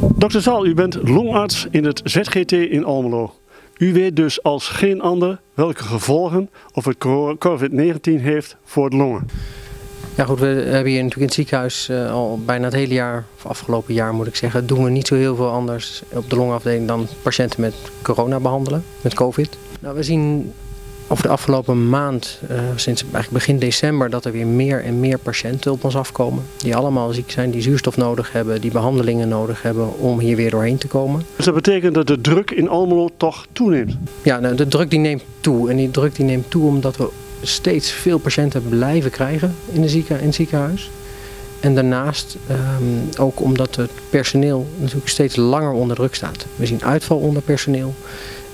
Dokter Zal, u bent longarts in het ZGT in Almelo. U weet dus als geen ander welke gevolgen of het COVID-19 heeft voor de longen. Ja goed, we hebben hier natuurlijk in het ziekenhuis uh, al bijna het hele jaar, of afgelopen jaar moet ik zeggen, doen we niet zo heel veel anders op de longafdeling dan patiënten met corona behandelen, met COVID. Nou, we zien over de afgelopen maand, uh, sinds eigenlijk begin december, dat er weer meer en meer patiënten op ons afkomen. Die allemaal ziek zijn, die zuurstof nodig hebben, die behandelingen nodig hebben om hier weer doorheen te komen. Dus dat betekent dat de druk in Almelo toch toeneemt? Ja, nou, de druk die neemt toe. En die druk die neemt toe omdat we steeds veel patiënten blijven krijgen in, de zieken, in het ziekenhuis. En daarnaast um, ook omdat het personeel natuurlijk steeds langer onder druk staat. We zien uitval onder personeel.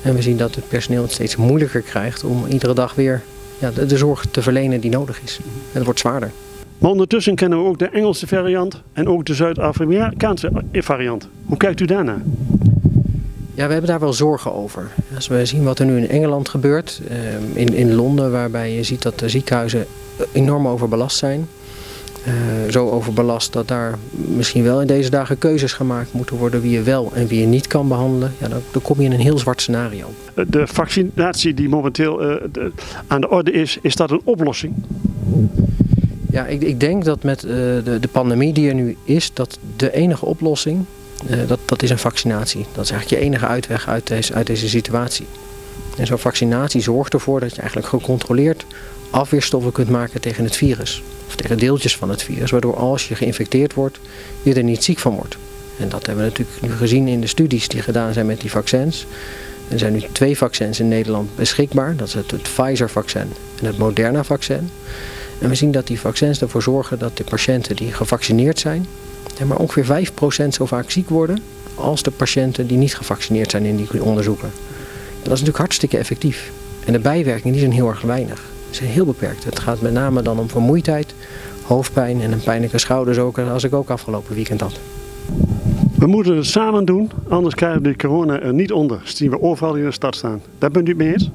En we zien dat het personeel het steeds moeilijker krijgt om iedere dag weer ja, de, de zorg te verlenen die nodig is. En het wordt zwaarder. Maar ondertussen kennen we ook de Engelse variant en ook de Zuid-Afrikaanse variant. Hoe kijkt u daarnaar? Ja, we hebben daar wel zorgen over. Als we zien wat er nu in Engeland gebeurt, ehm, in, in Londen, waarbij je ziet dat de ziekenhuizen enorm overbelast zijn. Uh, zo overbelast dat daar misschien wel in deze dagen keuzes gemaakt moeten worden wie je wel en wie je niet kan behandelen. Ja, dan, dan kom je in een heel zwart scenario. De vaccinatie die momenteel de, aan de orde is, is dat een oplossing? Ja, ik, ik denk dat met de, de pandemie die er nu is, dat de enige oplossing uh, dat, dat is een vaccinatie. Dat is eigenlijk je enige uitweg uit deze, uit deze situatie. En zo'n vaccinatie zorgt ervoor dat je eigenlijk gecontroleerd afweerstoffen kunt maken tegen het virus. Of tegen deeltjes van het virus, waardoor als je geïnfecteerd wordt, je er niet ziek van wordt. En dat hebben we natuurlijk nu gezien in de studies die gedaan zijn met die vaccins. Er zijn nu twee vaccins in Nederland beschikbaar. Dat is het, Pfizer-vaccin en het Moderna-vaccin. En we zien dat die vaccins ervoor zorgen dat de patiënten die gevaccineerd zijn, maar ongeveer 5% zo vaak ziek worden als de patiënten die niet gevaccineerd zijn in die onderzoeken. Dat is natuurlijk hartstikke effectief. En de bijwerkingen die zijn heel erg weinig. Ze zijn heel beperkt. Het gaat met name dan om vermoeidheid, hoofdpijn en een pijnlijke schouders ook, als ik ook afgelopen weekend had. We moeten het samen doen, anders krijgen we de corona er niet onder. Zien we overal in de stad staan. Daar bent u het mee eens?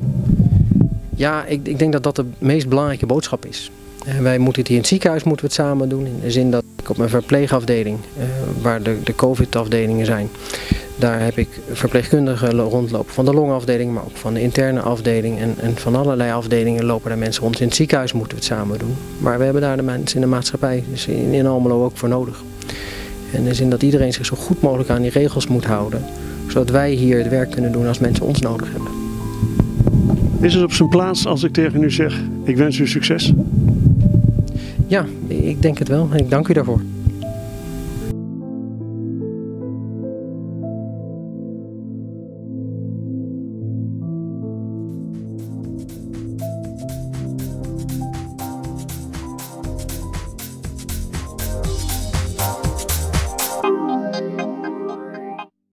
Ja, ik, ik denk dat dat de meest belangrijke boodschap is. En wij moeten het hier in het ziekenhuis moeten we het samen doen. In de zin dat ik op mijn verpleegafdeling, eh, waar de, de COVID-afdelingen zijn, daar heb ik verpleegkundigen rondlopen van de longafdeling, maar ook van de interne afdeling. En, en van allerlei afdelingen lopen daar mensen rond. In het ziekenhuis moeten we het samen doen. Maar we hebben daar de mensen in de maatschappij, dus in, in Almelo ook voor nodig. En in de zin dat iedereen zich zo goed mogelijk aan die regels moet houden. Zodat wij hier het werk kunnen doen als mensen ons nodig hebben. Is het op zijn plaats als ik tegen u zeg, ik wens u succes? Ja, ik denk het wel. En ik dank u daarvoor.